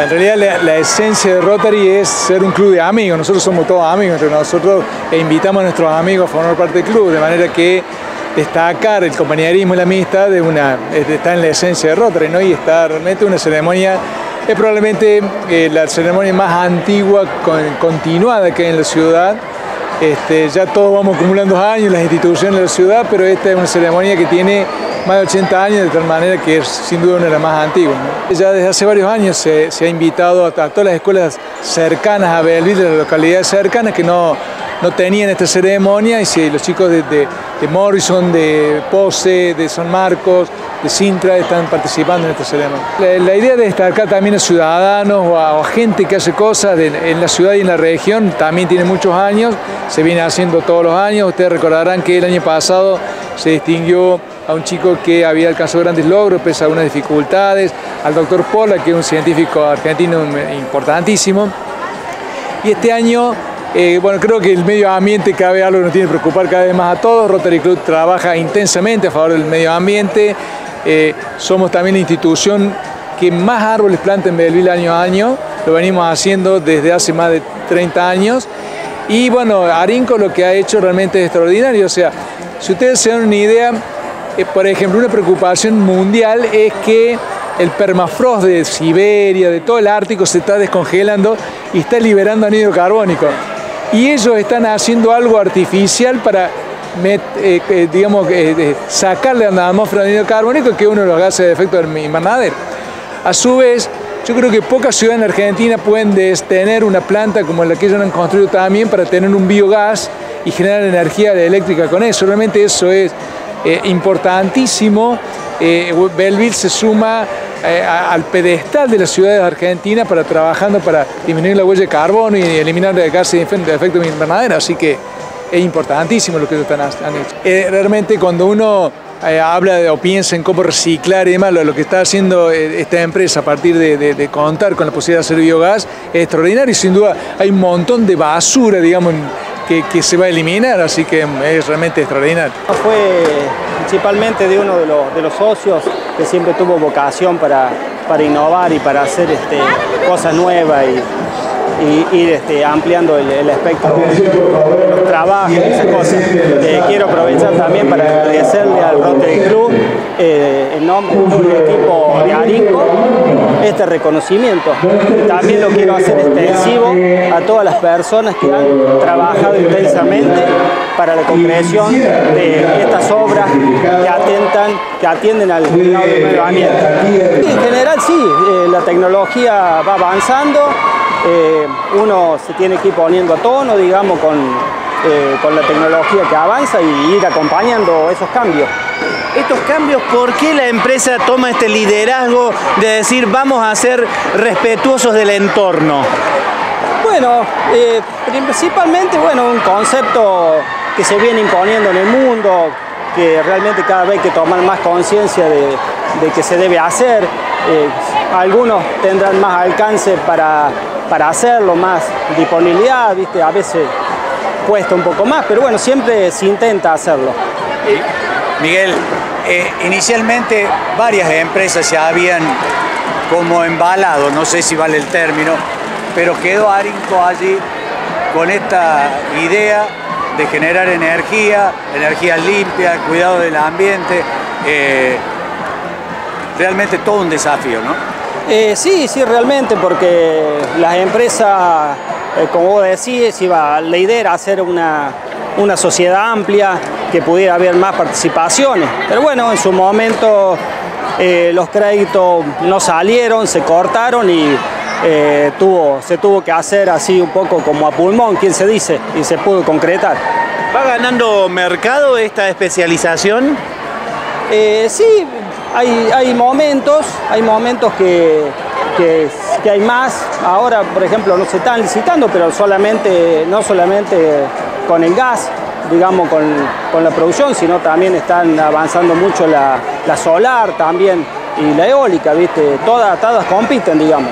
En realidad la, esencia de Rotary es ser un club de amigos, nosotros somos todos amigos entre nosotros e invitamos a nuestros amigos a formar parte del club, de manera que destacar el compañerismo y la amistad de una, está en la esencia de Rotary ¿no? y está realmente una ceremonia, es probablemente eh, la ceremonia más antigua, con, continuada que hay en la ciudad, este, ya todos vamos acumulando años, las instituciones de la ciudad, pero esta es una ceremonia que tiene más de 80 años, de tal manera que es sin duda una de las más antiguas. Ya desde hace varios años se, se ha invitado a, todas las escuelas cercanas a Belleville, de las localidades cercanas, que no, no tenían esta ceremonia, y si los chicos de, de, Morrison, de Pose, de San Marcos, de Sintra están participando en esta ceremonia. La, idea de destacar también a ciudadanos o a, gente que hace cosas en la ciudad y en la región también tiene muchos años, se viene haciendo todos los años. Ustedes recordarán que el año pasado se distinguió a un chico que había alcanzado grandes logros pese a algunas dificultades, al doctor Pola, que es un científico argentino importantísimo. Y este año eh, bueno, creo que el medio ambiente cada vez algo que nos tiene que preocupar cada vez más a todos. Rotary Club trabaja intensamente a favor del medio ambiente. Eh, somos también la institución que más árboles planta en Belleville año a año. Lo venimos haciendo desde hace más de 30 años. Y bueno, Arinco lo que ha hecho realmente es extraordinario. O sea, si ustedes se dan una idea, eh, por ejemplo, una preocupación mundial es que el permafrost de Siberia, de todo el Ártico, se está descongelando y está liberando anhídrido carbónico y ellos están haciendo algo artificial para eh, eh, digamos, eh, sacarle a la atmósfera de carbónico que es uno de los gases de efecto del invernadero. A su vez, yo creo que pocas ciudades en Argentina pueden tener una planta como la que ellos han construido también para tener un biogás y generar energía eléctrica con eso. Realmente eso es importantísimo. Belleville se suma eh, al pedestal de las ciudades argentinas para trabajando para disminuir la huella de carbono y eliminar gases de efecto invernadero, así que es importantísimo lo que ellos han hecho. Eh, realmente cuando uno eh, habla de, o piensa en cómo reciclar y demás, lo, lo que está haciendo eh, esta empresa a partir de, de, de, contar con la posibilidad de hacer biogás es extraordinario y sin duda hay un montón de basura, digamos, que, que, se va a eliminar, así que es realmente extraordinario. Fue principalmente de uno de los, de los socios que siempre tuvo vocación para, para innovar y para hacer este, cosas nuevas y, y ir este, ampliando el, el espectro de los trabajos y esas cosas. Eh, quiero aprovechar también para agradecerle al Rotary Club eh, en nombre del equipo de Arinco este reconocimiento. También lo quiero hacer extensivo a todas las personas que han trabajado intensamente para la concreción de estas obras que atentan, que atienden al cuidado del medio ambiente. En general sí, eh, la tecnología va avanzando, eh, uno se tiene que ir poniendo a tono, digamos, con, eh, con la tecnología que avanza y ir acompañando esos cambios estos cambios, ¿por qué la empresa toma este liderazgo de decir vamos a ser respetuosos del entorno? Bueno, eh, principalmente bueno, un concepto que se viene imponiendo en el mundo, que realmente cada vez hay que tomar más conciencia de, de, que se debe hacer. Eh, algunos tendrán más alcance para, para hacerlo, más disponibilidad, ¿viste? a veces cuesta un poco más, pero bueno, siempre se intenta hacerlo. Miguel, eh, inicialmente varias empresas se habían como embalado, no sé si vale el término, pero quedó Arinco allí con esta idea de generar energía, energía limpia, cuidado del ambiente, eh, realmente todo un desafío, ¿no? Eh, sí, sí, realmente, porque las empresas, eh, como vos decís, iba, la idea era hacer una, una sociedad amplia, que pudiera haber más participaciones. Pero bueno, en su momento eh, los créditos no salieron, se cortaron y eh, tuvo, se tuvo que hacer así un poco como a pulmón, quien se dice, y se pudo concretar. ¿Va ganando mercado esta especialización? Eh, sí, hay, hay momentos, hay momentos que, que, que, hay más. Ahora, por ejemplo, no se están licitando, pero solamente, no solamente con el gas, digamos, con, con, la producción, sino también están avanzando mucho la, la solar también y la eólica, ¿viste? Todas, todas compiten, digamos.